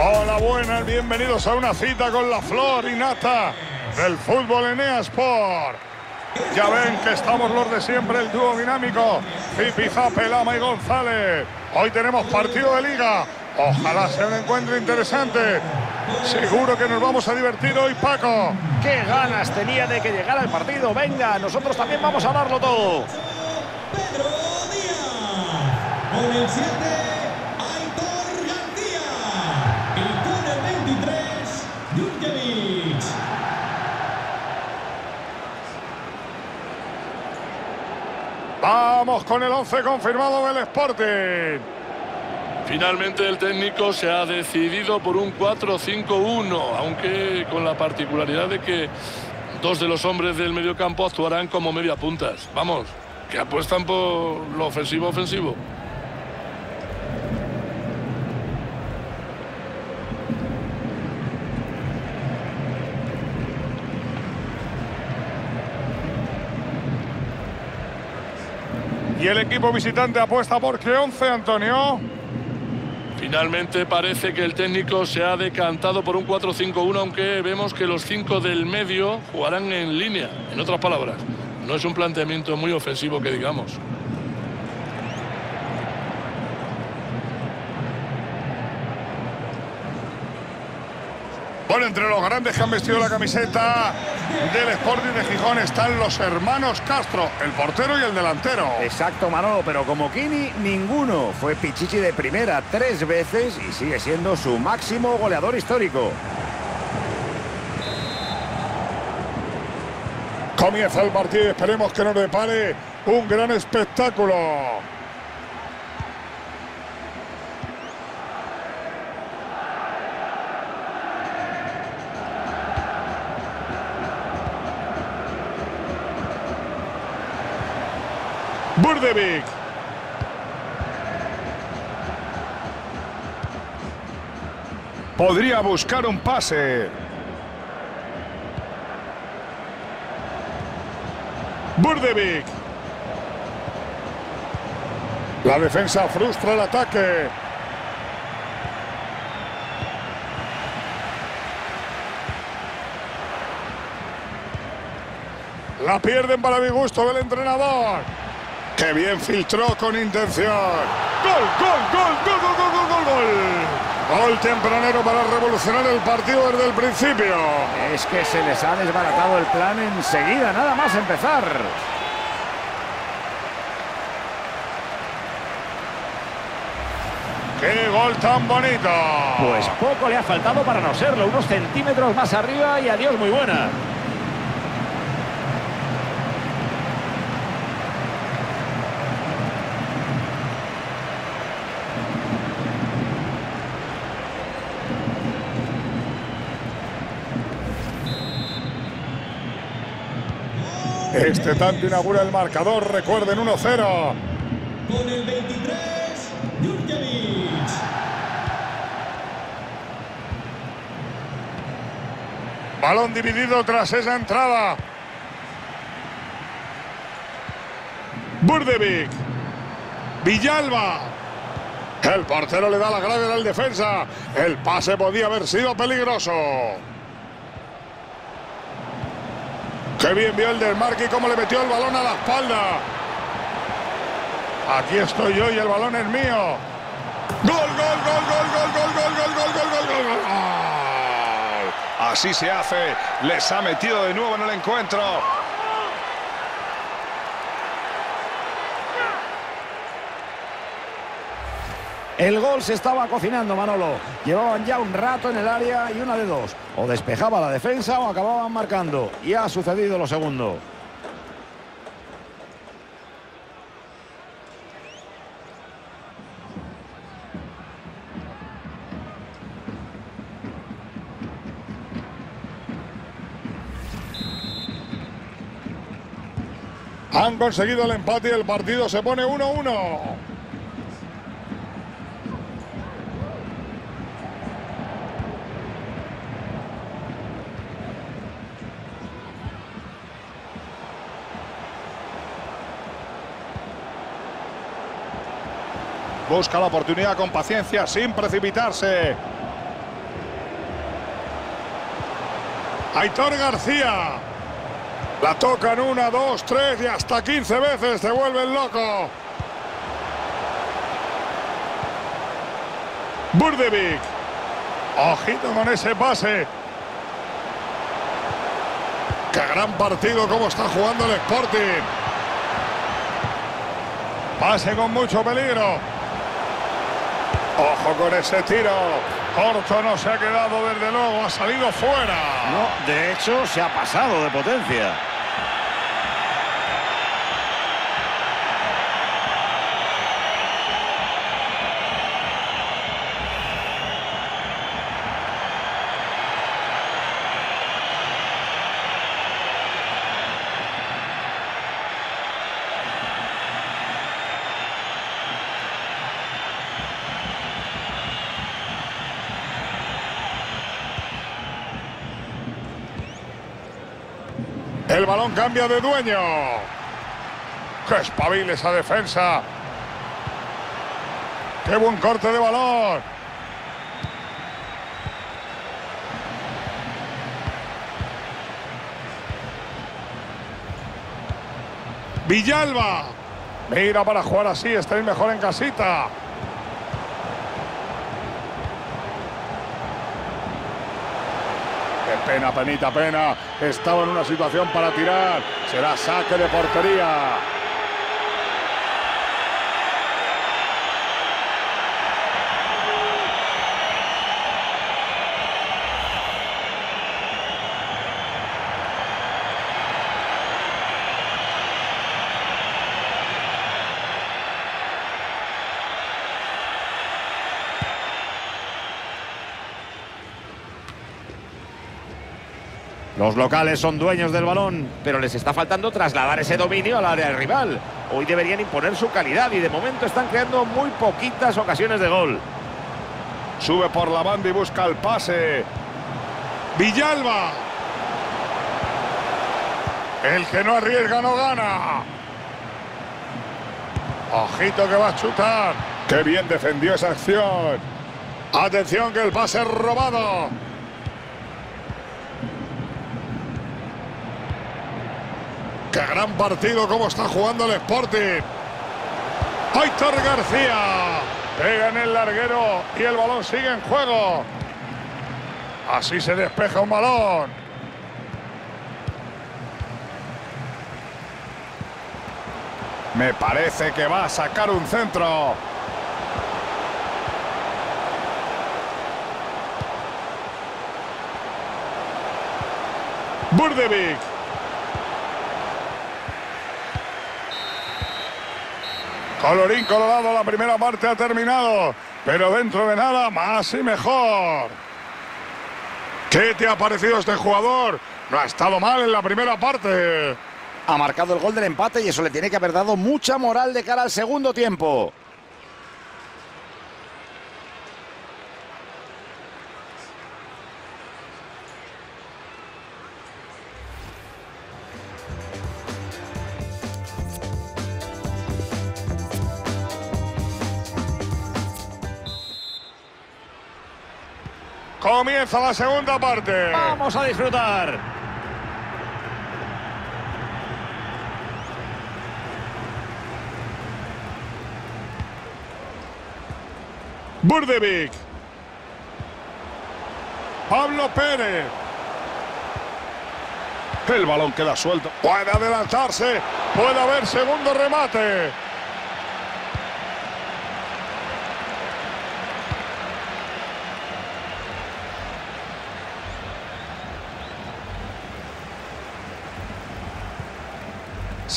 Hola, buenas, bienvenidos a una cita con la flor y nata del fútbol en Sport. Ya ven que estamos los de siempre, el dúo dinámico, Zipiza, Pelama y González. Hoy tenemos partido de liga. Ojalá sea un encuentro interesante. Seguro que nos vamos a divertir hoy, Paco. Qué ganas tenía de que llegara el partido. Venga, nosotros también vamos a darlo todo. Pedro Díaz. Con el 7, Vamos con el 11 confirmado del Sporting. Finalmente el técnico se ha decidido por un 4-5-1, aunque con la particularidad de que dos de los hombres del mediocampo actuarán como media puntas. Vamos, que apuestan por lo ofensivo-ofensivo. El equipo visitante apuesta por qué 11, Antonio. Finalmente parece que el técnico se ha decantado por un 4-5-1, aunque vemos que los cinco del medio jugarán en línea. En otras palabras, no es un planteamiento muy ofensivo que digamos. Bueno, entre los grandes que han vestido la camiseta del Sporting de Gijón están los hermanos Castro, el portero y el delantero. Exacto, Manolo, pero como Kini, ninguno. Fue Pichichi de primera tres veces y sigue siendo su máximo goleador histórico. Comienza el partido y esperemos que nos depare un gran espectáculo. Burdevic. Podría buscar un pase. Burdevic. La defensa frustra el ataque. La pierden para mi gusto del entrenador. Que bien filtró con intención. Gol, gol, gol, gol, gol, gol, gol, gol, gol. Gol tempranero para revolucionar el partido desde el principio. Es que se les ha desbaratado el plan enseguida, nada más empezar. ¡Qué gol tan bonito! Pues poco le ha faltado para no serlo. Unos centímetros más arriba y adiós muy buena. Este tanto inaugura el marcador, recuerden 1-0. Con el 23, Jurjevic. Balón dividido tras esa entrada. Burdevic. Villalba. El portero le da la grave al defensa. El pase podía haber sido peligroso. Qué bien vio el desmarque y cómo le metió el balón a la espalda. Aquí estoy yo y el balón es mío. Gol, gol, gol, gol, gol, gol, gol, gol, gol, gol, gol, gol, gol. Así se hace. Les ha metido de nuevo en el encuentro. El gol se estaba cocinando, Manolo. Llevaban ya un rato en el área y una de dos. O despejaba la defensa o acababan marcando. Y ha sucedido lo segundo. Han conseguido el empate y el partido se pone 1-1. Busca la oportunidad con paciencia, sin precipitarse. Aitor García. La tocan una, dos, tres y hasta 15 veces. Se vuelven loco. Burdevic. Ojito con ese pase. Qué gran partido como está jugando el Sporting. Pase con mucho peligro. Con ese tiro. Corto no se ha quedado desde luego, ha salido fuera. No, de hecho se ha pasado de potencia. El balón cambia de dueño. ¡Qué espabile esa defensa! ¡Qué buen corte de balón! Villalba. Mira para jugar así, estáis mejor en casita. Pena, penita, pena. Estaba en una situación para tirar. Será saque de portería. Los locales son dueños del balón, pero les está faltando trasladar ese dominio al área rival. Hoy deberían imponer su calidad y de momento están creando muy poquitas ocasiones de gol. Sube por la banda y busca el pase. Villalba. El que no arriesga no gana. Ojito que va a chutar. Qué bien defendió esa acción. Atención que el pase robado. Qué gran partido como está jugando el Sporting. Aitor García. Pega en el larguero y el balón sigue en juego. Así se despeja un balón. Me parece que va a sacar un centro. Burdevic. Colorín colorado, la primera parte ha terminado, pero dentro de nada más y mejor. ¿Qué te ha parecido este jugador? No ha estado mal en la primera parte. Ha marcado el gol del empate y eso le tiene que haber dado mucha moral de cara al segundo tiempo. Comienza la segunda parte. Vamos a disfrutar. Burdevic. Pablo Pérez. El balón queda suelto. Puede adelantarse. Puede haber segundo remate.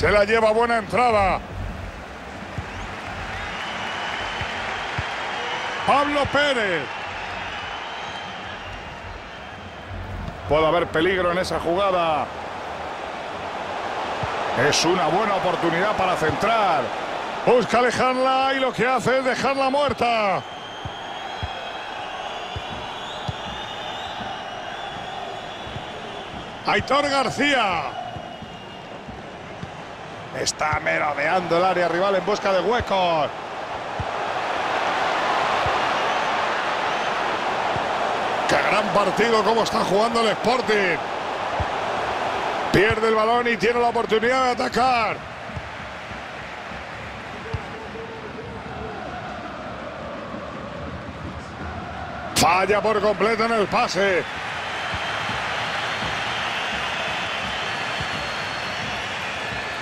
Se la lleva buena entrada. Pablo Pérez. Puede haber peligro en esa jugada. Es una buena oportunidad para centrar. Busca alejarla y lo que hace es dejarla muerta. Aitor García. Está merodeando el área rival en busca de huecos. Qué gran partido como está jugando el Sporting. Pierde el balón y tiene la oportunidad de atacar. Falla por completo en el pase.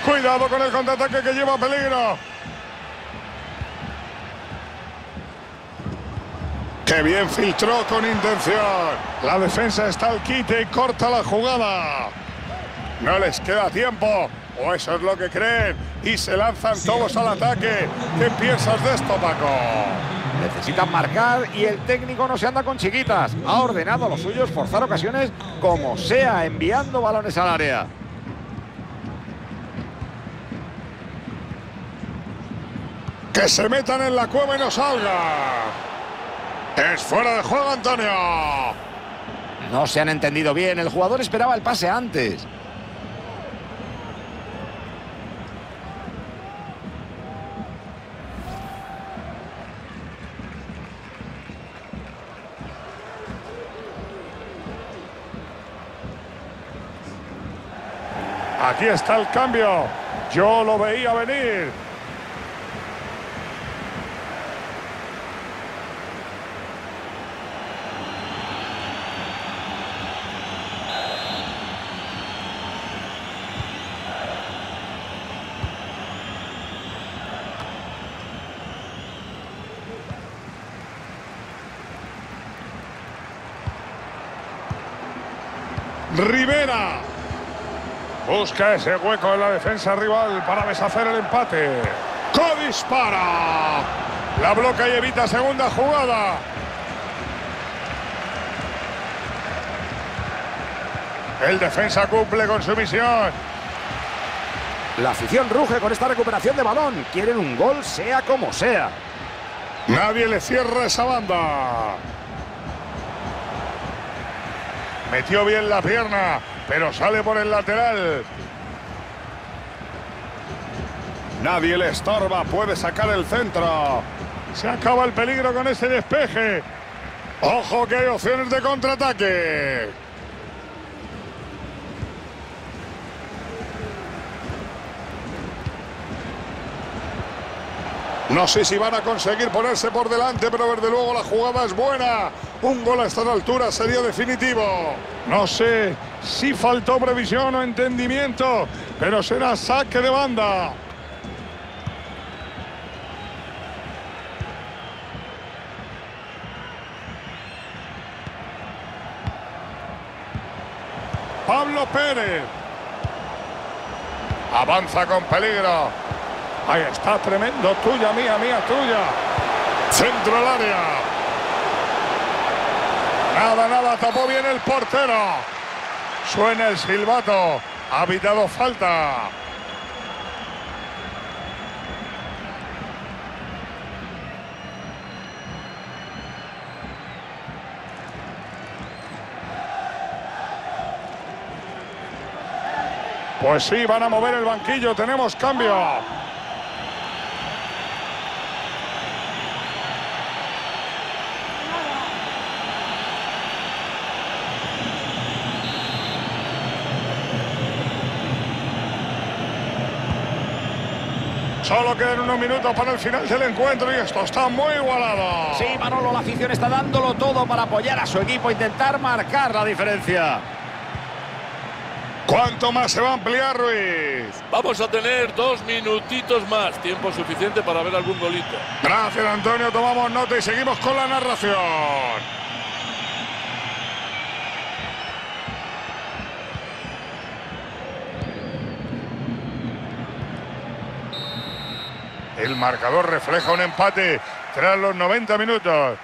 Cuidado con el contraataque que lleva peligro. ¡Qué bien filtró con intención! La defensa está al quite y corta la jugada. No les queda tiempo, o eso es lo que creen, y se lanzan todos al ataque. ¿Qué piensas de esto, Paco? Necesitan marcar y el técnico no se anda con chiquitas. Ha ordenado a los suyos forzar ocasiones como sea, enviando balones al área. Que se metan en la cueva y no salga. Es fuera de juego, Antonio. No se han entendido bien. El jugador esperaba el pase antes. Aquí está el cambio. Yo lo veía venir. Rivera. Busca ese hueco en la defensa rival para deshacer el empate. ¡Co dispara! La bloca y evita segunda jugada. El defensa cumple con su misión. La afición ruge con esta recuperación de balón. Quieren un gol sea como sea. Nadie le cierra esa banda. Metió bien la pierna, pero sale por el lateral. Nadie le estorba, puede sacar el centro. Se acaba el peligro con ese despeje. Ojo que hay opciones de contraataque. No sé si van a conseguir ponerse por delante, pero desde luego la jugada es buena. Un gol a esta altura sería definitivo. No sé si faltó previsión o entendimiento, pero será saque de banda. Pablo Pérez. Avanza con peligro. Ahí está, tremendo. Tuya, mía, mía, tuya. Centro al área. Nada, nada, tapó bien el portero. Suena el silbato. Ha falta. Pues sí, van a mover el banquillo. Tenemos cambio. Solo quedan unos minutos para el final del encuentro y esto está muy igualado. Sí, Manolo, la afición está dándolo todo para apoyar a su equipo, intentar marcar la diferencia. ¿Cuánto más se va a ampliar Ruiz? Vamos a tener dos minutitos más, tiempo suficiente para ver algún golito. Gracias, Antonio. Tomamos nota y seguimos con la narración. El marcador refleja un empate tras los 90 minutos.